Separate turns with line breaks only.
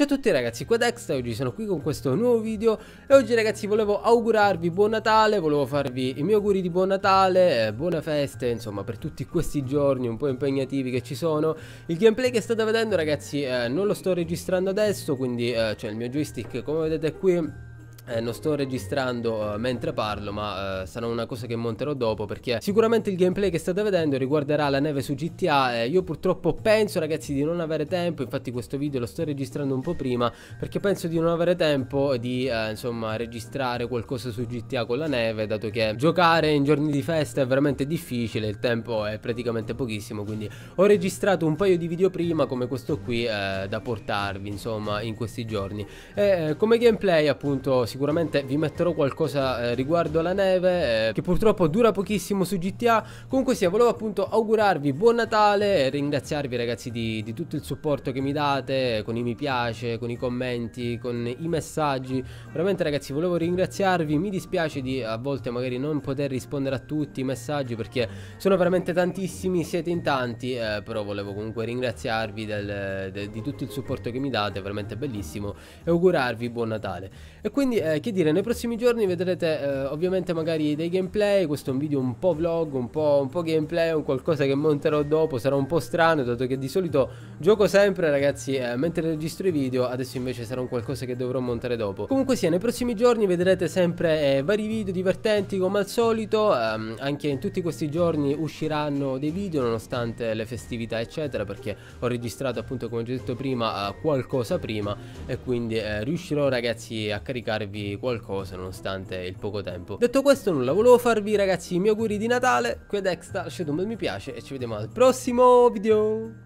Ciao a tutti ragazzi, qua Dexter, oggi sono qui con questo nuovo video e oggi ragazzi volevo augurarvi buon Natale, volevo farvi i miei auguri di buon Natale, eh, buone feste, insomma per tutti questi giorni un po' impegnativi che ci sono. Il gameplay che state vedendo ragazzi eh, non lo sto registrando adesso, quindi eh, cioè il mio joystick come vedete qui eh, non sto registrando uh, mentre parlo ma uh, sarà una cosa che monterò dopo perché sicuramente il gameplay che state vedendo riguarderà la neve su GTA eh, io purtroppo penso ragazzi di non avere tempo infatti questo video lo sto registrando un po' prima perché penso di non avere tempo di uh, insomma registrare qualcosa su GTA con la neve dato che giocare in giorni di festa è veramente difficile il tempo è praticamente pochissimo quindi ho registrato un paio di video prima come questo qui da portarvi insomma in questi giorni. E come gameplay appunto sicuramente vi metterò qualcosa eh, riguardo alla neve eh, che purtroppo dura pochissimo su GTA comunque sia volevo appunto augurarvi buon Natale e ringraziarvi ragazzi di, di, tutto il supporto che mi date con i mi piace con i commenti con i messaggi. Veramente ragazzi volevo ringraziarvi. Mi dispiace di a volte magari non poter rispondere a tutti i messaggi perché sono veramente tantissimi siete in tanti eh, però volevo comunque ringraziarvi del, del, di tutto il supporto che mi date veramente bellissimo e augurarvi buon Natale. E quindi eh, che dire, nei prossimi giorni vedrete eh, ovviamente magari dei gameplay, questo è un video un po' vlog, un po', un po' gameplay, un qualcosa che monterò dopo, sarà un po' strano dato che di solito gioco sempre ragazzi eh, mentre registro i video, adesso invece sarà un qualcosa che dovrò montare dopo. Comunque sia, nei prossimi giorni vedrete sempre eh, vari video divertenti come al solito, ehm, anche in tutti questi giorni usciranno dei video nonostante le festività eccetera perché ho registrato appunto come ho detto prima eh, qualcosa prima e quindi eh, riuscirò ragazzi a caricarvi dirvi qualcosa nonostante il poco tempo. Detto questo nulla, volevo farvi ragazzi i miei auguri di Natale, qui è Dexta, lasciate un bel mi piace e ci vediamo al prossimo video.